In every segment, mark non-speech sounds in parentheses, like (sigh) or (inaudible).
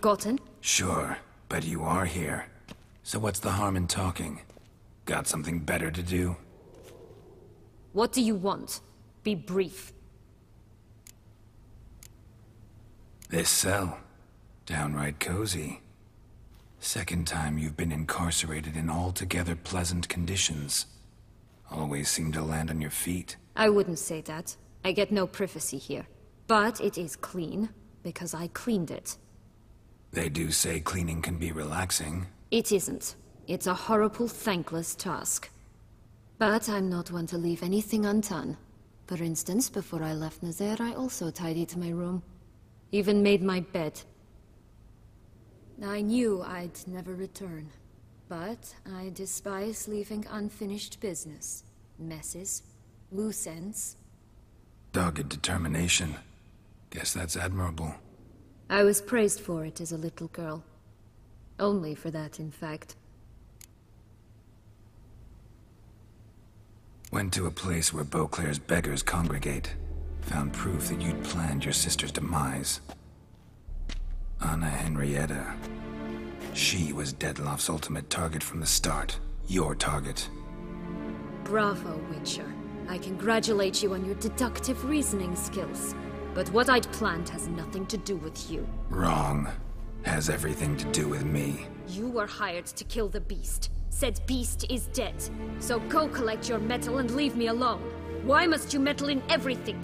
Gotten? Sure, but you are here. So what's the harm in talking? Got something better to do? What do you want? Be brief. This cell. Downright cozy. Second time you've been incarcerated in altogether pleasant conditions. Always seem to land on your feet. I wouldn't say that. I get no privacy here. But it is clean, because I cleaned it. They do say cleaning can be relaxing. It isn't. It's a horrible, thankless task. But I'm not one to leave anything undone. For instance, before I left Nazair, I also tidied my room. Even made my bed. I knew I'd never return. But I despise leaving unfinished business. Messes. Loose ends. Dogged determination. Guess that's admirable. I was praised for it as a little girl. Only for that, in fact. Went to a place where Beauclair's beggars congregate. Found proof that you'd planned your sister's demise. Anna Henrietta. She was Dettlaff's ultimate target from the start. Your target. Bravo, Witcher. I congratulate you on your deductive reasoning skills. But what I'd planned has nothing to do with you. Wrong. Has everything to do with me. You were hired to kill the beast. Said beast is dead. So go collect your metal and leave me alone. Why must you meddle in everything?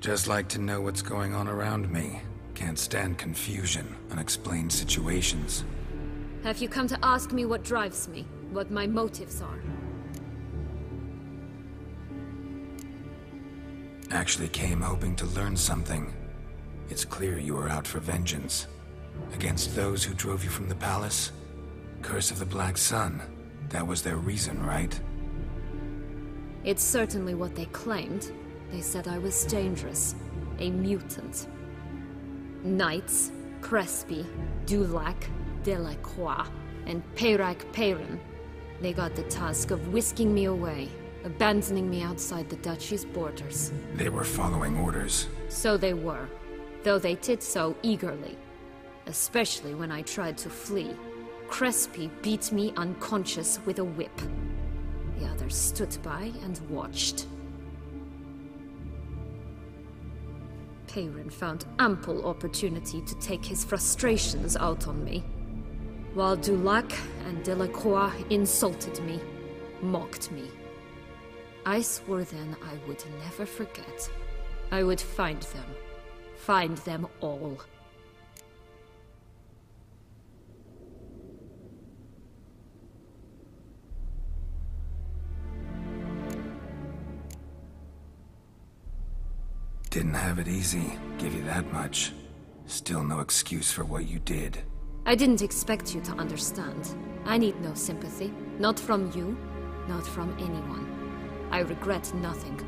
Just like to know what's going on around me. Can't stand confusion, unexplained situations. Have you come to ask me what drives me? What my motives are? Actually came hoping to learn something. It's clear you are out for vengeance. Against those who drove you from the palace? Curse of the Black Sun. That was their reason, right? It's certainly what they claimed. They said I was dangerous. A mutant. Knights, Crespi, Dulac, Delacroix, and Peyrac Peyran. They got the task of whisking me away, abandoning me outside the duchy's borders. They were following orders. So they were, though they did so eagerly. Especially when I tried to flee. Crespi beat me unconscious with a whip. The others stood by and watched. Peyran found ample opportunity to take his frustrations out on me. While Dulac and Delacroix insulted me, mocked me. I swore then I would never forget. I would find them. Find them all. Didn't have it easy, give you that much. Still no excuse for what you did. I didn't expect you to understand. I need no sympathy. Not from you, not from anyone. I regret nothing.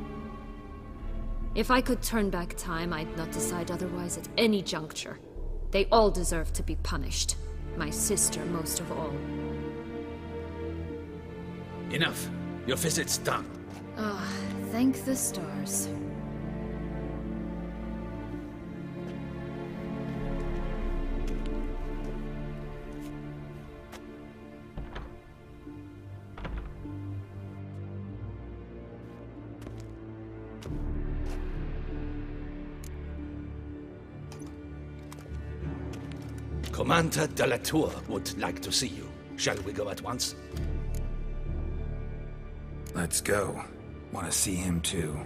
If I could turn back time, I'd not decide otherwise at any juncture. They all deserve to be punished. My sister most of all. Enough. Your visit's done. Ah, thank the stars. Commander de la Tour would like to see you. Shall we go at once? Let's go. Want to see him too.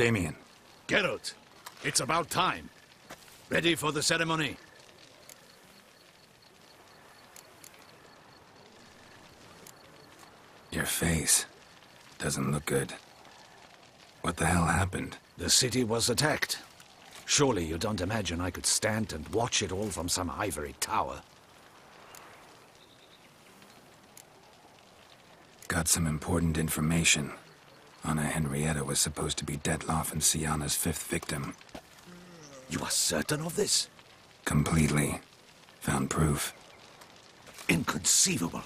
Damien. Geralt, it's about time. Ready for the ceremony? Your face doesn't look good. What the hell happened? The city was attacked. Surely you don't imagine I could stand and watch it all from some ivory tower. Got some important information. Anna Henrietta was supposed to be Dettlaff and Syanna's fifth victim. You are certain of this? Completely. Found proof. Inconceivable.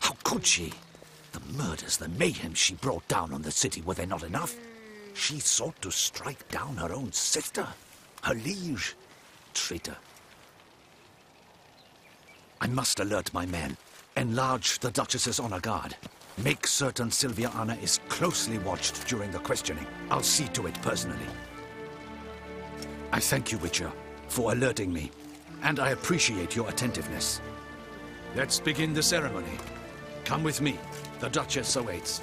How could she? The murders, the mayhem she brought down on the city, were they not enough? She sought to strike down her own sister, her liege. Traitor. I must alert my men. Enlarge the Duchess's honor guard. Make certain Sylvia Anna is closely watched during the questioning. I'll see to it personally. I thank you, Witcher, for alerting me, and I appreciate your attentiveness. Let's begin the ceremony. Come with me. The Duchess awaits.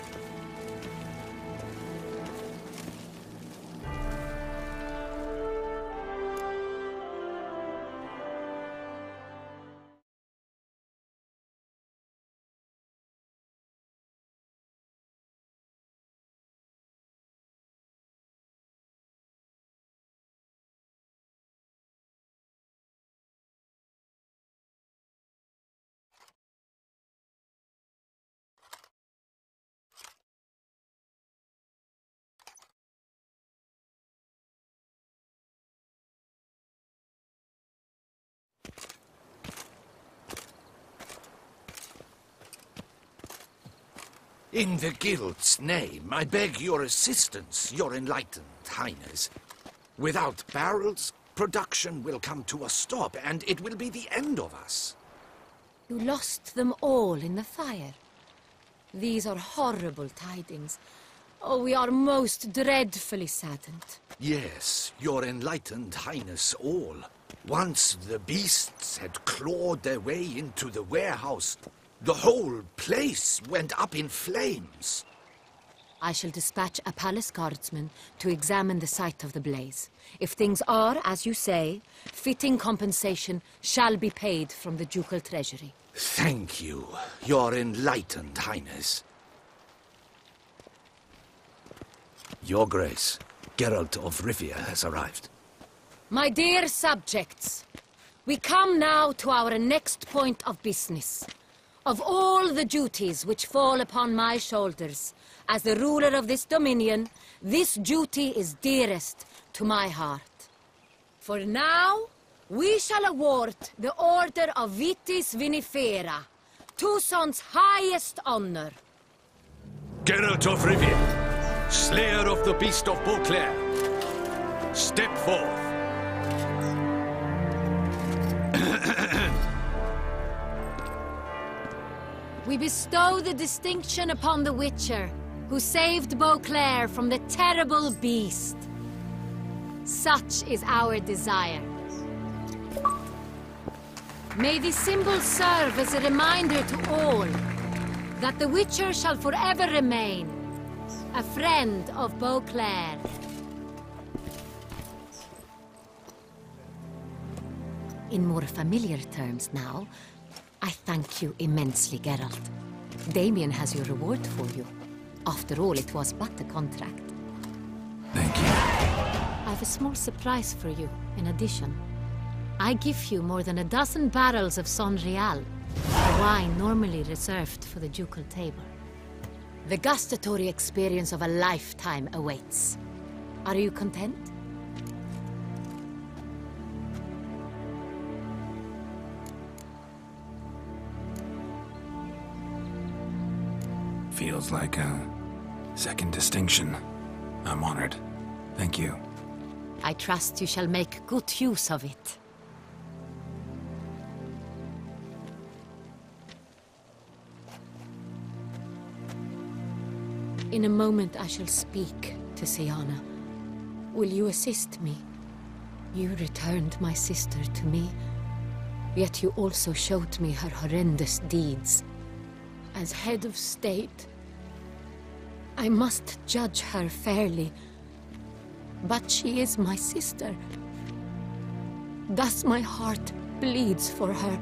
In the Guild's name, I beg your assistance, your enlightened highness. Without barrels, production will come to a stop, and it will be the end of us. You lost them all in the fire. These are horrible tidings. Oh, we are most dreadfully saddened. Yes, your enlightened highness all. Once the beasts had clawed their way into the warehouse, the whole place went up in flames. I shall dispatch a palace guardsman to examine the site of the blaze. If things are, as you say, fitting compensation shall be paid from the ducal treasury. Thank you, your enlightened highness. Your grace, Geralt of Rivia has arrived. My dear subjects, we come now to our next point of business. Of all the duties which fall upon my shoulders, as the ruler of this dominion, this duty is dearest to my heart. For now, we shall award the Order of Vitis Vinifera, Toussaint's highest honor. Geralt of Rivia, Slayer of the Beast of Beauclair, step forth. We bestow the distinction upon the Witcher, who saved Beauclair from the terrible beast. Such is our desire. May this symbol serve as a reminder to all that the Witcher shall forever remain a friend of Beauclair. In more familiar terms now, I thank you immensely, Geralt. Damien has your reward for you. After all, it was but a contract. Thank you. I have a small surprise for you, in addition. I give you more than a dozen barrels of Sangreal, a wine normally reserved for the ducal table. The gustatory experience of a lifetime awaits. Are you content? Feels like a second distinction. I'm honored. Thank you. I trust you shall make good use of it. In a moment I shall speak to Syanna. Will you assist me? You returned my sister to me, yet you also showed me her horrendous deeds. As head of state, I must judge her fairly. But she is my sister. Thus my heart bleeds for her.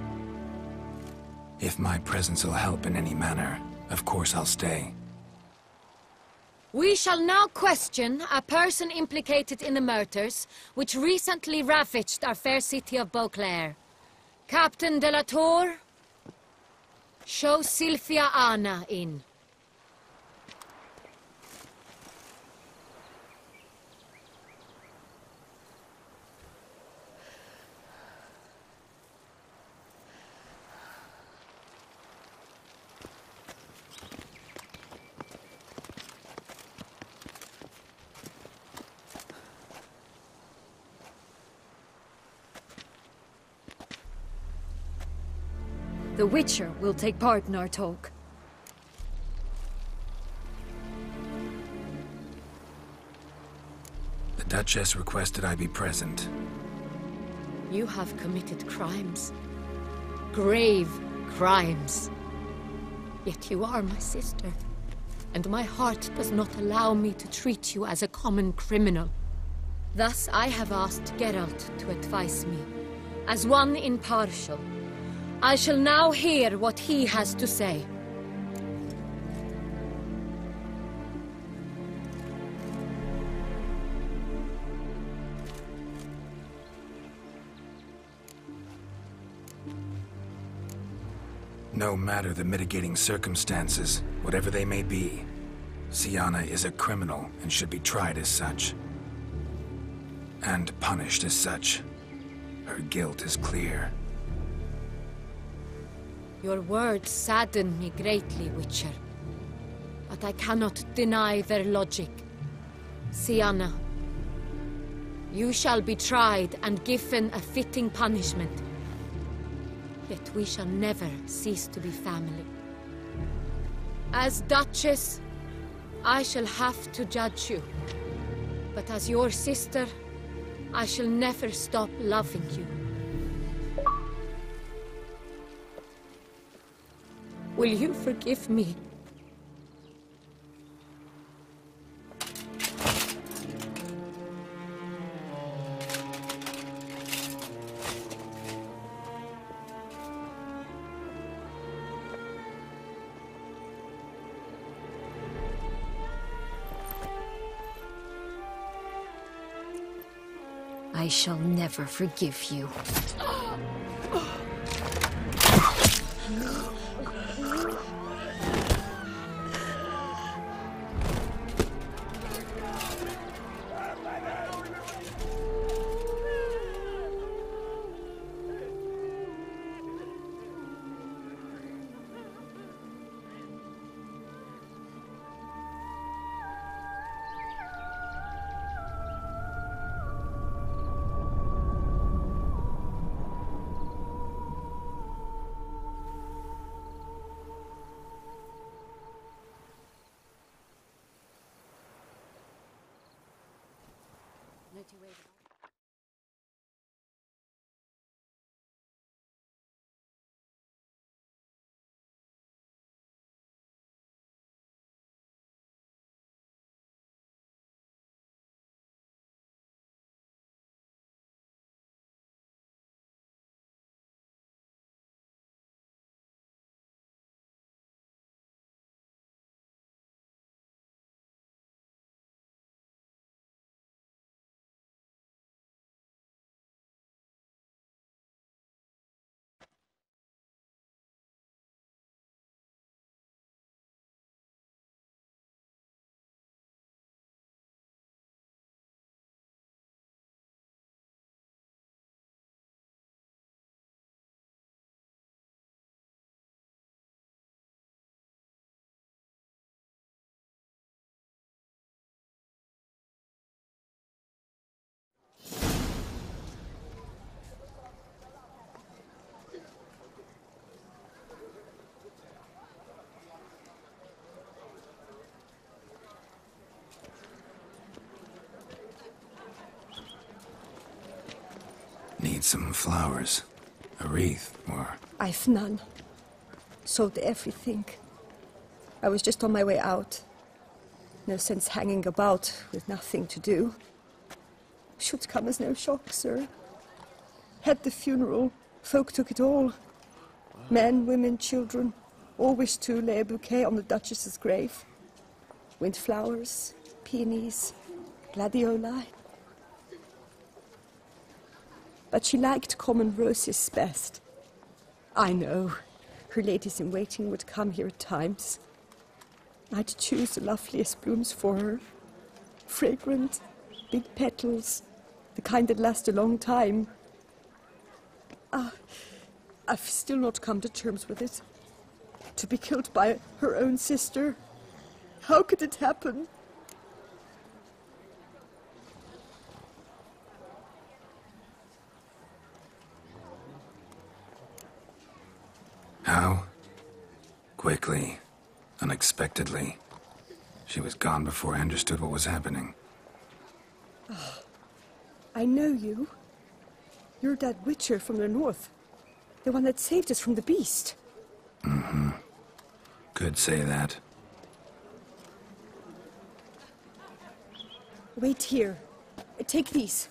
If my presence will help in any manner, Of course I'll stay. We shall now question a person implicated in the murders which recently ravaged our fair city of Beauclair. Captain de la Tour, show Sylvia Anna in. Witcher will take part in our talk. The Duchess requested I be present. You have committed crimes. Grave crimes. Yet you are my sister. And my heart does not allow me to treat you as a common criminal. Thus I have asked Geralt to advise me, as one impartial. I shall now hear what he has to say. No matter the mitigating circumstances, whatever they may be, Syanna is a criminal and should be tried as such. And punished as such. Her guilt is clear. Your words sadden me greatly, Witcher. But I cannot deny their logic. Syanna, you shall be tried and given a fitting punishment. Yet we shall never cease to be family. As Duchess, I shall have to judge you. But as your sister, I shall never stop loving you. Will you forgive me? I shall never forgive you. Need some flowers. A wreath, or... I've none. Sold everything. I was just on my way out. No sense hanging about with nothing to do. Should come as no shock, sir. Had the funeral. Folk took it all. Men, women, children. always to lay a bouquet on the Duchess's grave. Windflowers, peonies, gladioli. But she liked common roses best. I know. Her ladies in waiting would come here at times. I'd choose the loveliest blooms for her. Fragrant, big petals, the kind that last a long time. Ah, I've still not come to terms with it. To be killed by her own sister. How could it happen? How? Quickly. Unexpectedly. She was gone before I understood what was happening. I know you. You're that witcher from the north. The one that saved us from the beast. Mm-hmm. Could say that. Wait here. Take these.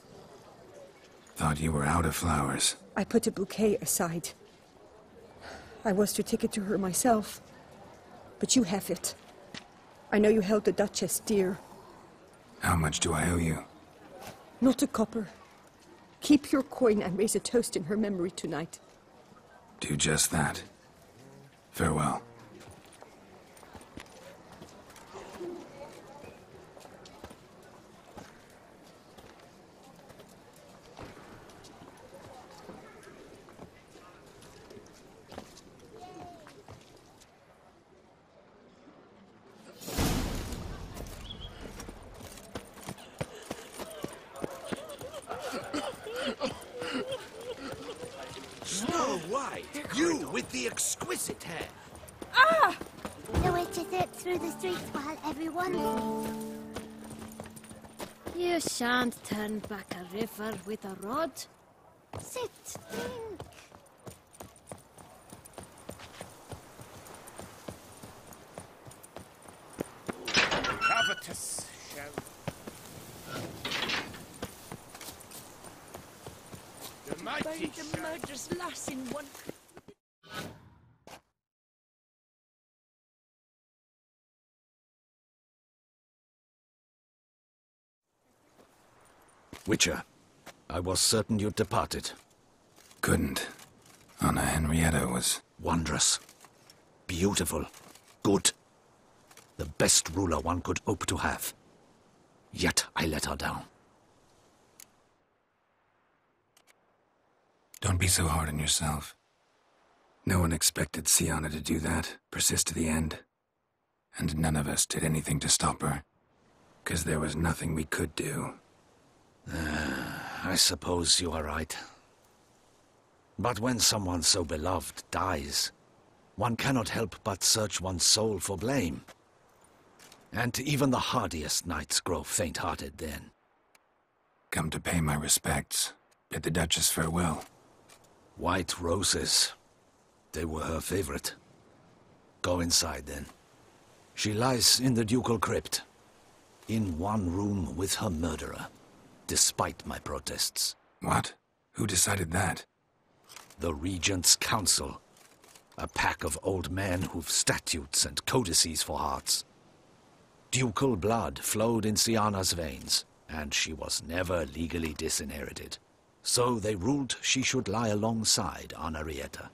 Thought you were out of flowers. I put a bouquet aside. I was to take it to her myself. But you have it. I know you held the Duchess dear. How much do I owe you? Not a copper. Keep your coin and raise a toast in her memory tonight. Do just that. Farewell. Snow White! You the exquisite hair! Ah! The witches it through the streets while everyone sleeps. You shan't turn back a river with a rod. Sit, think. covetous shall. The mighty shall. murderous lass in one. Witcher, I was certain you'd departed. Couldn't. Anna Henrietta was. Wondrous. Beautiful. Good. The best ruler one could hope to have. Yet I let her down. Don't be so hard on yourself. No one expected Syanna to do that, persist to the end. And none of us did anything to stop her. Because there was nothing we could do. I suppose you are right. But when someone so beloved dies, one cannot help but search one's soul for blame. And even the hardiest knights grow faint-hearted then. Come to pay my respects. Bid the Duchess farewell. White roses. They were her favorite. Go inside then. She lies in the ducal crypt. In one room with her murderer. Despite my protests. What? Who decided that? The Regent's Council. A pack of old men who've statutes and codices for hearts. Ducal blood flowed in Syanna's veins, and she was never legally disinherited. So they ruled she should lie alongside Anna Henrietta.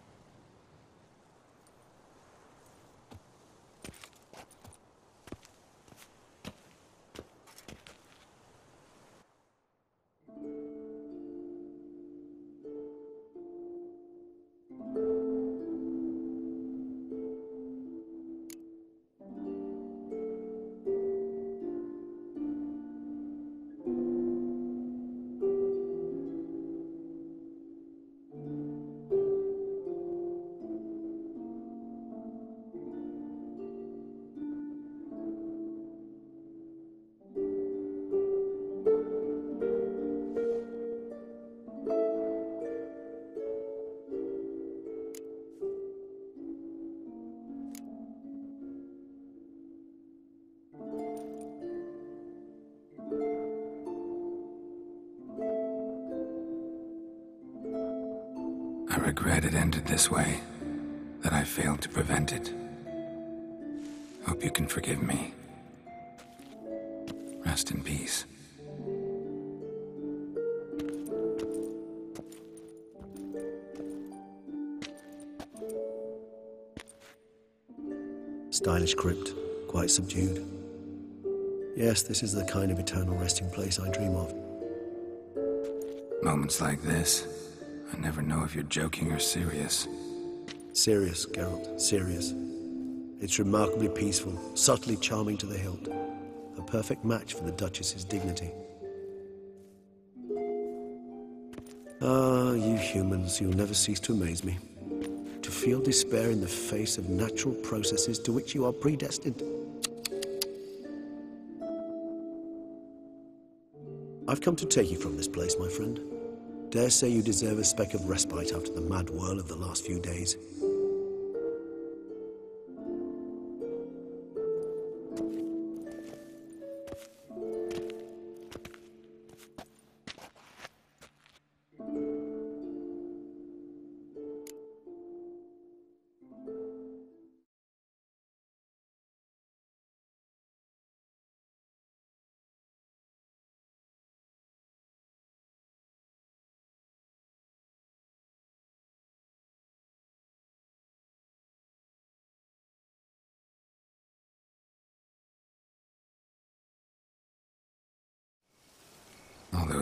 Regret it ended this way. That I failed to prevent it. Hope you can forgive me. Rest in peace. Stylish crypt, quite subdued. Yes, this is the kind of eternal resting place I dream of. Moments like this, I never know if you're joking or serious. Serious, Geralt, serious. It's remarkably peaceful, subtly charming to the hilt. A perfect match for the Duchess's dignity. Ah, you humans, you'll never cease to amaze me. To feel despair in the face of natural processes to which you are predestined. I've come to take you from this place, my friend. Dare say you deserve a speck of respite after the mad whirl of the last few days.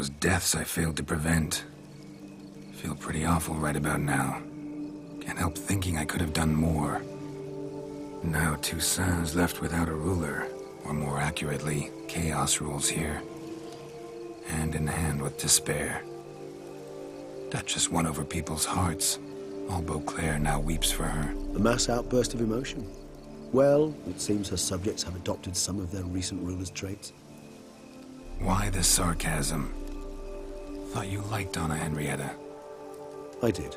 Those deaths I failed to prevent. Feel pretty awful right about now. Can't help thinking I could have done more. Now Toussaint's left without a ruler, or more accurately, chaos rules here. Hand in hand with despair. Duchess won over people's hearts. All Beauclair now weeps for her. A mass outburst of emotion. Well, it seems her subjects have adopted some of their recent ruler's traits. Why the sarcasm? Thought you liked Anna Henrietta. I did.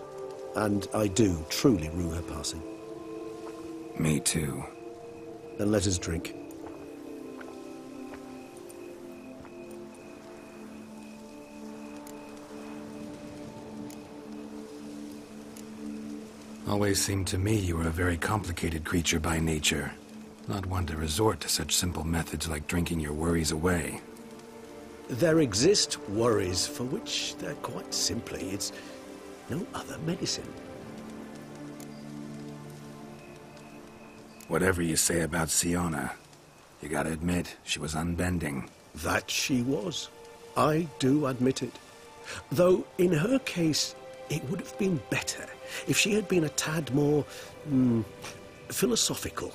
And I do truly rue her passing. Me too. Then let us drink. Always seemed to me you were a very complicated creature by nature. Not one to resort to such simple methods like drinking your worries away. There exist worries for which they're quite simply, it's no other medicine. Whatever you say about Syanna, you gotta admit, she was unbending. That she was. I do admit it. Though, in her case, it would have been better if she had been a tad more mm, philosophical,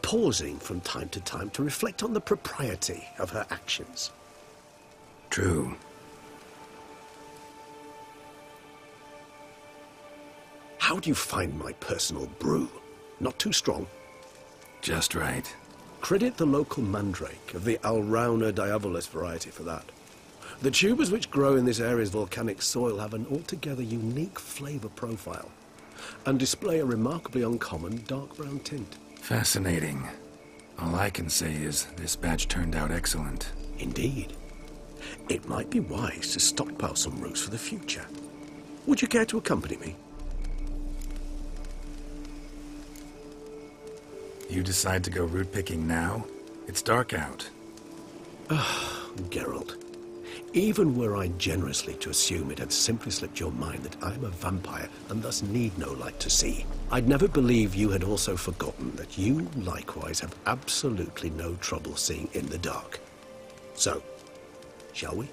pausing from time to time to reflect on the propriety of her actions. True. How do you find my personal brew? Not too strong. Just right. Credit the local mandrake of the Alrauna diabolus variety for that. The tubers which grow in this area's volcanic soil have an altogether unique flavor profile and display a remarkably uncommon dark brown tint. Fascinating. All I can say is this batch turned out excellent. Indeed. It might be wise to stockpile some roots for the future. Would you care to accompany me? You decide to go root picking now? It's dark out. Ah, Geralt, even were I generously to assume it had simply slipped your mind that I'm a vampire and thus need no light to see, I'd never believe you had also forgotten that you likewise have absolutely no trouble seeing in the dark. So, shall we?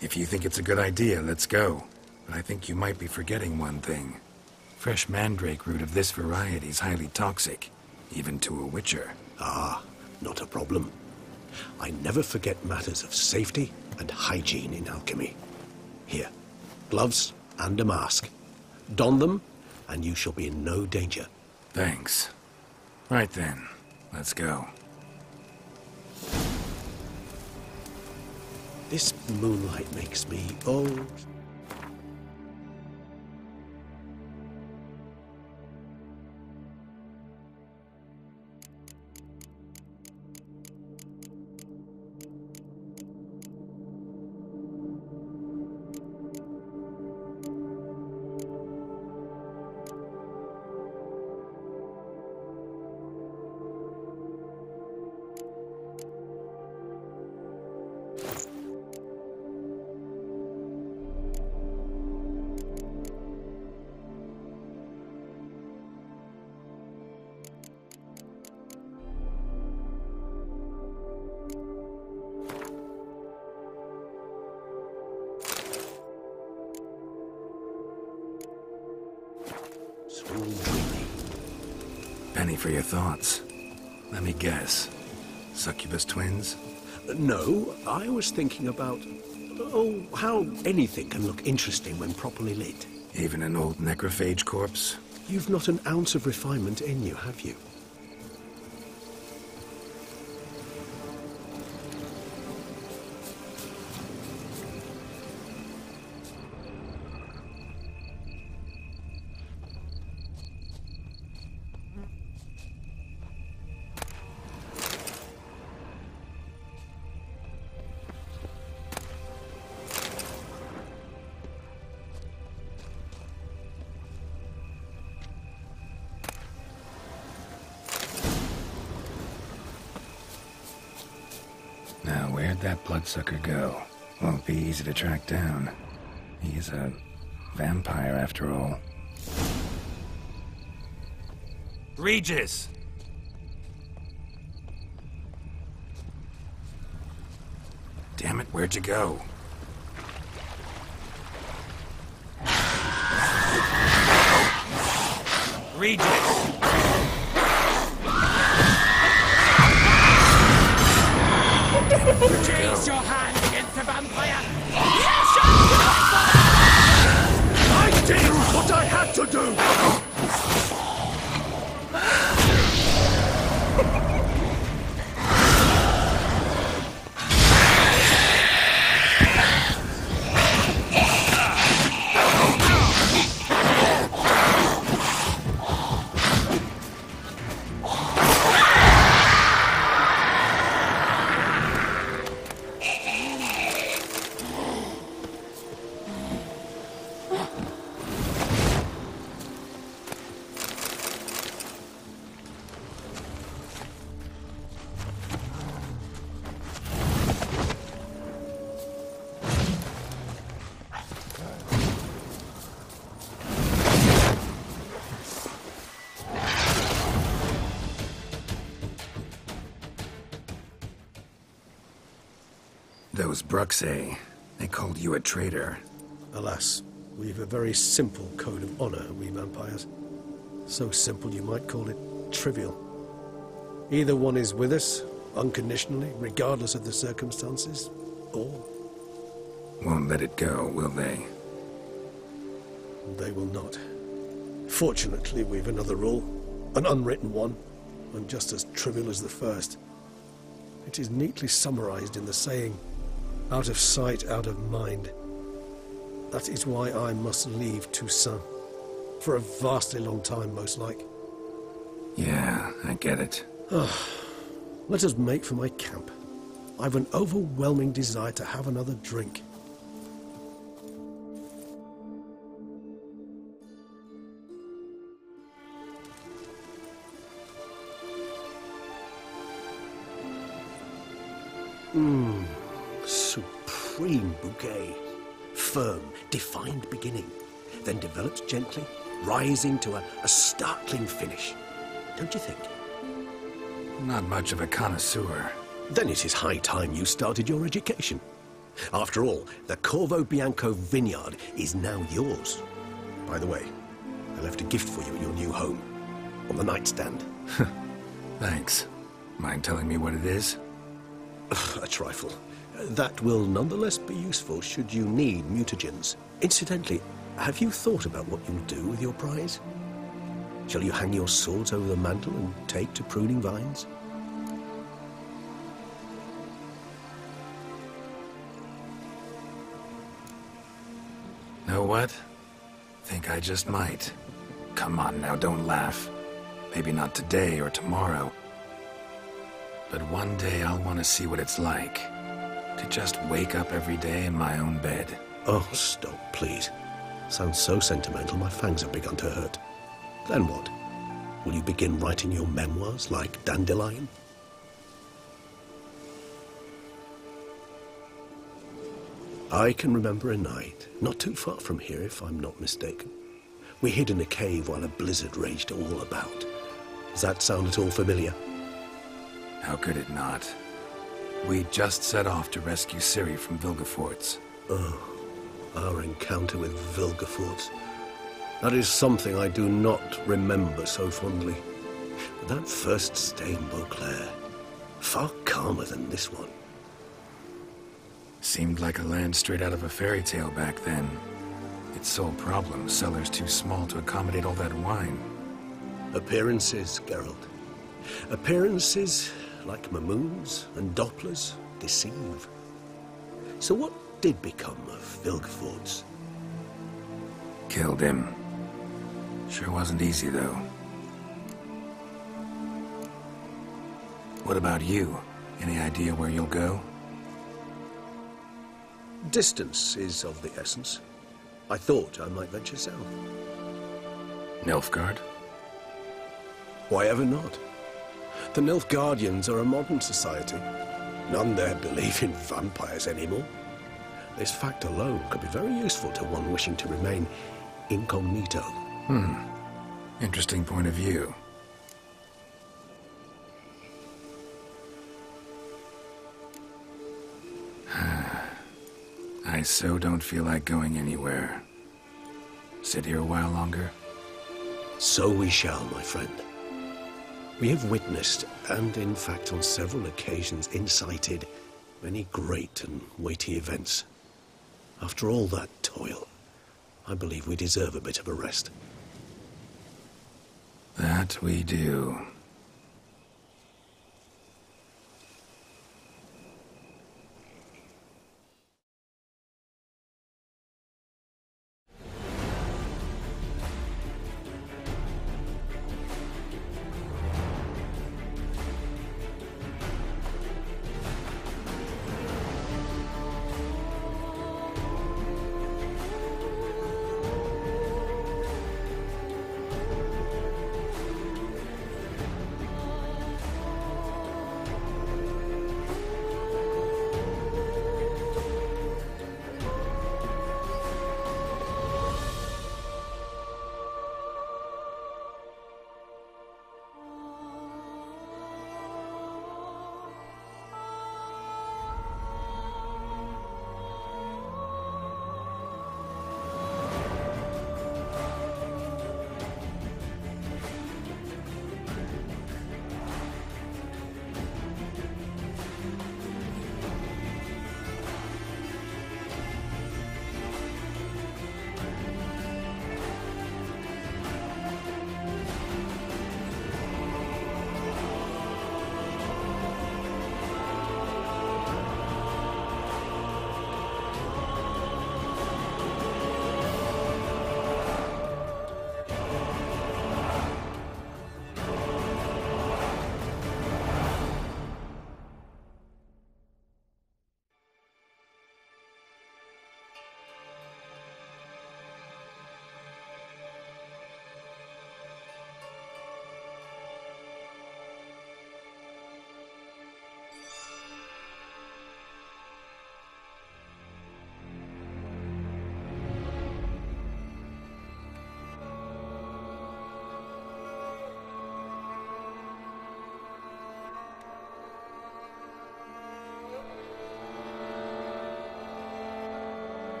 If you think it's a good idea, let's go. But I think you might be forgetting one thing. Fresh mandrake root of this variety is highly toxic, even to a witcher. Ah, not a problem. I never forget matters of safety and hygiene in alchemy. Here, gloves and a mask. Don them, and you shall be in no danger. Thanks. Right then, let's go. This moonlight makes me, oh, me for your thoughts. Let me guess. Succubus twins? No, I was thinking about... Oh, how anything can look interesting when properly lit. Even an old necrophage corpse? You've not an ounce of refinement in you, have you? That bloodsucker go? Won't be easy to track down. He's a vampire, after all. Regis! Damn it, where'd you go? Regis! Raise your hand against the vampire! I did what I had to do! Those Bruxae, eh? they called you a traitor. Alas, we've a very simple code of honor, we vampires. So simple you might call it trivial. Either one is with us, unconditionally, regardless of the circumstances, or Won't let it go, will they? they will not. Fortunately, we've another rule, an unwritten one, and just as trivial as the first. It is neatly summarized in the saying, out of sight, out of mind. That is why I must leave Toussaint. For a vastly long time, most like. Yeah, I get it. Ah, let us make for my camp. I've an overwhelming desire to have another drink. Mmm, supreme bouquet. Firm, defined beginning, then develops gently, rising to a, a startling finish. Don't you think? Not much of a connoisseur. Then it is high time you started your education. After all, the Corvo Bianco vineyard is now yours. By the way, I left a gift for you at your new home. On the nightstand. (laughs) Thanks. Mind telling me what it is? (laughs) a trifle. That will nonetheless be useful should you need mutagens. Incidentally, have you thought about what you'll do with your prize? Shall you hang your swords over the mantle and take to pruning vines? Know what? Think I just might. Come on now, don't laugh. Maybe not today or tomorrow. But one day I'll want to see what it's like. To just wake up every day in my own bed. Oh, stop, please. Sounds so sentimental, my fangs have begun to hurt. Then what? Will you begin writing your memoirs like Dandelion? I can remember a night, not too far from here if I'm not mistaken. We hid in a cave while a blizzard raged all about. Does that sound at all familiar? How could it not? We just set off to rescue Ciri from Vilgefortz. Oh, our encounter with Vilgefortz. That is something I do not remember so fondly. But that first stay in Beauclair, far calmer than this one. Seemed like a land straight out of a fairy tale back then. Its sole problem, cellars too small to accommodate all that wine. Appearances, Geralt. Appearances, like mamunes and Dopplers, deceive. So what did become of Vilgefortz? Killed him. Sure wasn't easy, though. What about you? Any idea where you'll go? Distance is of the essence. I thought I might venture south. Nilfgaard? Why ever not? The Nilfgaardians are a modern society. None there believe in vampires anymore. This fact alone could be very useful to one wishing to remain incognito. Hmm. Interesting point of view. (sighs) I so don't feel like going anywhere. Sit here a while longer? So we shall, my friend. We have witnessed, and in fact on several occasions incited, many great and weighty events. After all that toil, I believe we deserve a bit of a rest. That we do.